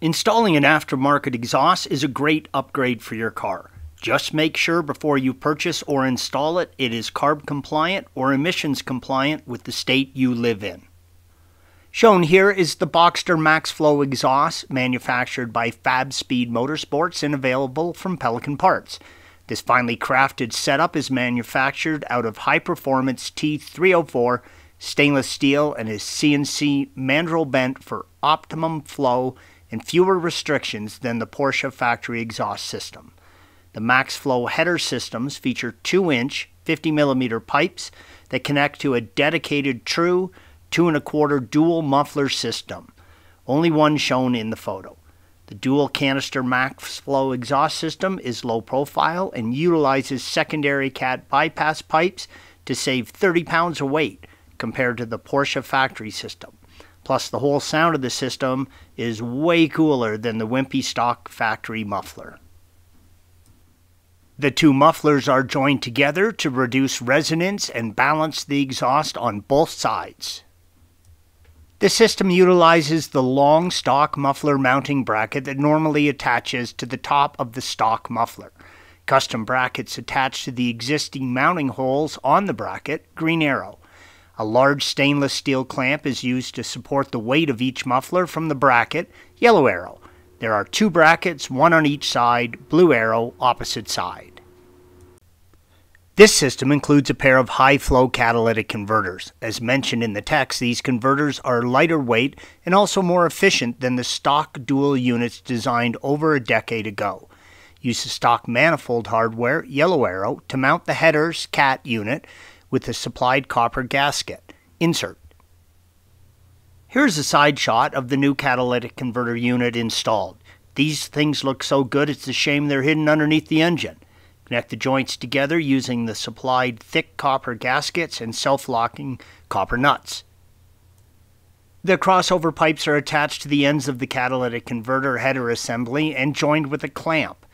Installing an aftermarket exhaust is a great upgrade for your car. Just make sure before you purchase or install it, it is CARB compliant or emissions compliant with the state you live in. Shown here is the Boxster MaxFlow exhaust manufactured by FabSpeed Motorsports and available from Pelican Parts. This finely crafted setup is manufactured out of high performance T304 stainless steel and is CNC mandrel bent for optimum flow and fewer restrictions than the Porsche factory exhaust system. The MaxFlow header systems feature 2 inch 50 millimeter pipes that connect to a dedicated true 2 and a quarter dual muffler system, only one shown in the photo. The dual canister MaxFlow exhaust system is low profile and utilizes secondary cat bypass pipes to save 30 pounds of weight compared to the Porsche factory system. Plus, the whole sound of the system is way cooler than the wimpy stock factory muffler. The two mufflers are joined together to reduce resonance and balance the exhaust on both sides. The system utilizes the long stock muffler mounting bracket that normally attaches to the top of the stock muffler. Custom brackets attached to the existing mounting holes on the bracket, green arrow. A large stainless steel clamp is used to support the weight of each muffler from the bracket, yellow arrow. There are two brackets, one on each side, blue arrow, opposite side. This system includes a pair of high flow catalytic converters. As mentioned in the text, these converters are lighter weight and also more efficient than the stock dual units designed over a decade ago. Use the stock manifold hardware, yellow arrow, to mount the headers CAT unit with the supplied copper gasket. Insert. Here's a side shot of the new catalytic converter unit installed. These things look so good it's a shame they're hidden underneath the engine. Connect the joints together using the supplied thick copper gaskets and self-locking copper nuts. The crossover pipes are attached to the ends of the catalytic converter header assembly and joined with a clamp.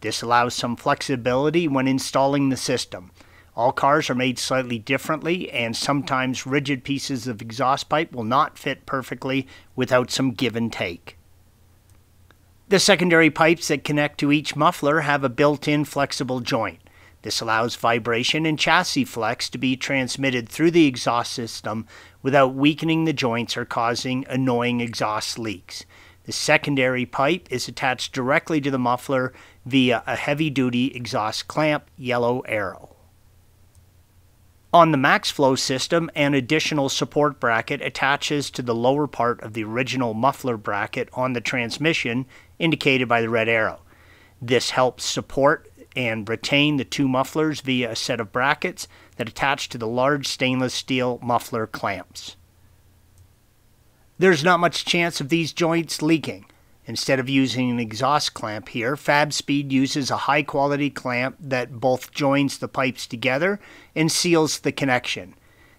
This allows some flexibility when installing the system. All cars are made slightly differently, and sometimes rigid pieces of exhaust pipe will not fit perfectly without some give and take. The secondary pipes that connect to each muffler have a built-in flexible joint. This allows vibration and chassis flex to be transmitted through the exhaust system without weakening the joints or causing annoying exhaust leaks. The secondary pipe is attached directly to the muffler via a heavy-duty exhaust clamp, yellow arrow. On the MaxFlow system, an additional support bracket attaches to the lower part of the original muffler bracket on the transmission, indicated by the red arrow. This helps support and retain the two mufflers via a set of brackets that attach to the large stainless steel muffler clamps. There's not much chance of these joints leaking. Instead of using an exhaust clamp here, FabSpeed uses a high quality clamp that both joins the pipes together and seals the connection.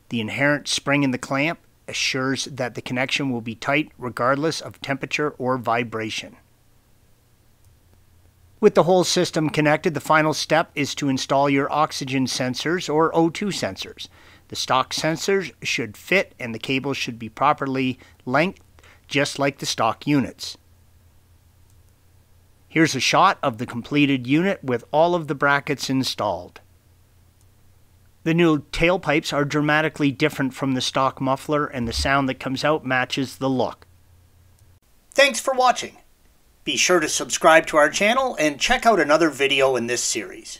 The inherent spring in the clamp assures that the connection will be tight regardless of temperature or vibration. With the whole system connected, the final step is to install your oxygen sensors or O2 sensors. The stock sensors should fit and the cables should be properly length just like the stock units. Here's a shot of the completed unit with all of the brackets installed. The new tailpipes are dramatically different from the stock muffler and the sound that comes out matches the look. Thanks for watching. Be sure to subscribe to our channel and check out another video in this series.